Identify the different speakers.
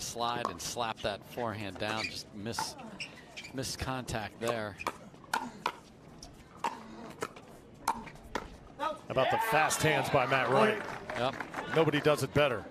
Speaker 1: slide and slap that forehand down. Just miss, miss contact there.
Speaker 2: About the fast hands by Matt Wright?
Speaker 1: Yep.
Speaker 2: Nobody does it better.